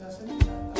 La